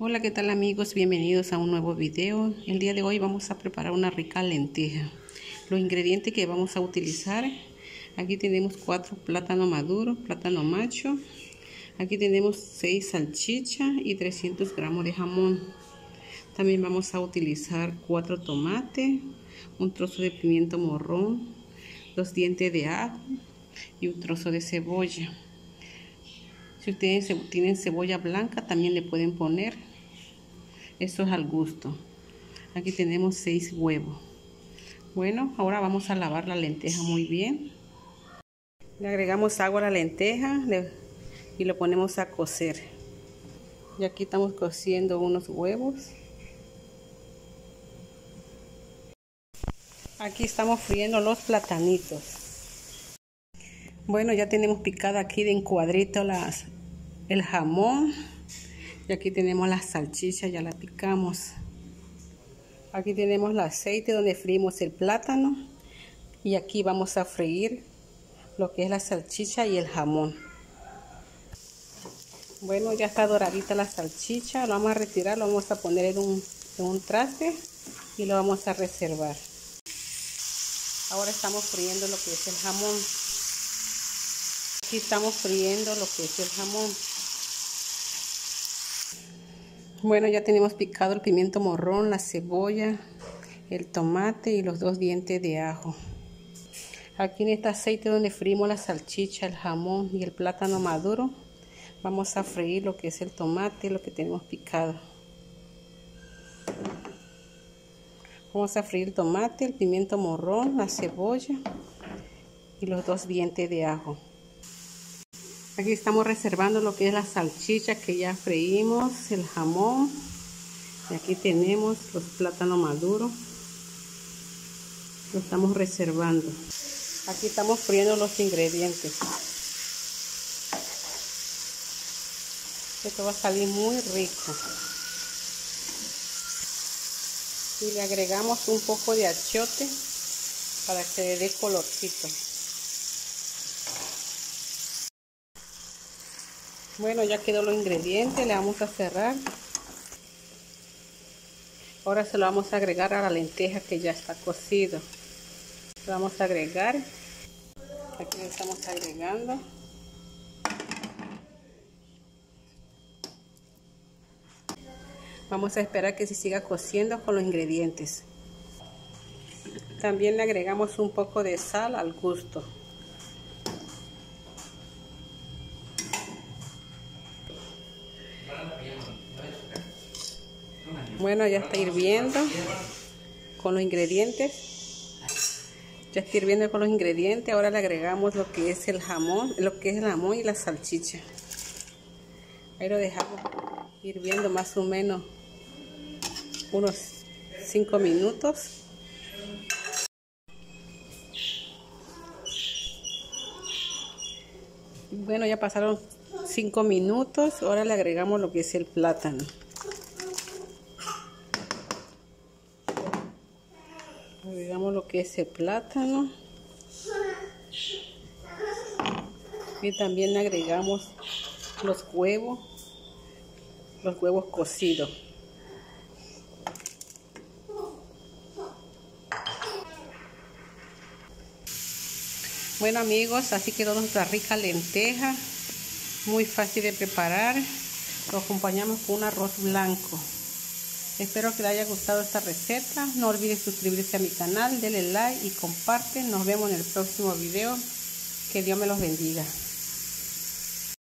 Hola, ¿qué tal amigos? Bienvenidos a un nuevo video. El día de hoy vamos a preparar una rica lenteja. Los ingredientes que vamos a utilizar, aquí tenemos cuatro plátanos maduros, plátano macho. Aquí tenemos 6 salchichas y 300 gramos de jamón. También vamos a utilizar cuatro tomates, un trozo de pimiento morrón, dos dientes de ajo y un trozo de cebolla. Si ustedes tienen cebolla blanca, también le pueden poner. Esto es al gusto. Aquí tenemos seis huevos. Bueno, ahora vamos a lavar la lenteja muy bien. Le agregamos agua a la lenteja y lo ponemos a cocer. Y aquí estamos cociendo unos huevos. Aquí estamos friendo los platanitos. Bueno, ya tenemos picado aquí de en cuadrito las, el jamón. Y aquí tenemos la salchicha, ya la picamos. Aquí tenemos el aceite donde freímos el plátano. Y aquí vamos a freír lo que es la salchicha y el jamón. Bueno, ya está doradita la salchicha. Lo vamos a retirar, lo vamos a poner en un, en un traste y lo vamos a reservar. Ahora estamos friendo lo que es el jamón. Aquí estamos friendo lo que es el jamón. Bueno, ya tenemos picado el pimiento morrón, la cebolla, el tomate y los dos dientes de ajo. Aquí en este aceite donde frimos la salchicha, el jamón y el plátano maduro, vamos a freír lo que es el tomate, lo que tenemos picado. Vamos a freír el tomate, el pimiento morrón, la cebolla y los dos dientes de ajo. Aquí estamos reservando lo que es la salchicha que ya freímos, el jamón. Y aquí tenemos los plátanos maduros. Lo estamos reservando. Aquí estamos friendo los ingredientes. Esto va a salir muy rico. Y le agregamos un poco de achiote para que le dé colorcito. Bueno, ya quedó los ingredientes, le vamos a cerrar. Ahora se lo vamos a agregar a la lenteja que ya está cocido. Lo vamos a agregar. Aquí lo estamos agregando. Vamos a esperar que se siga cociendo con los ingredientes. También le agregamos un poco de sal al gusto. Bueno, ya está hirviendo con los ingredientes. Ya está hirviendo con los ingredientes. Ahora le agregamos lo que es el jamón, lo que es el jamón y la salchicha. Ahí lo dejamos hirviendo más o menos unos 5 minutos. Bueno, ya pasaron 5 minutos. Ahora le agregamos lo que es el plátano. Lo que es el plátano. Y también agregamos los huevos los huevos cocidos. Bueno amigos así quedó nuestra rica lenteja. Muy fácil de preparar. Lo acompañamos con un arroz blanco Espero que les haya gustado esta receta. No olviden suscribirse a mi canal, denle like y comparten. Nos vemos en el próximo video. Que Dios me los bendiga.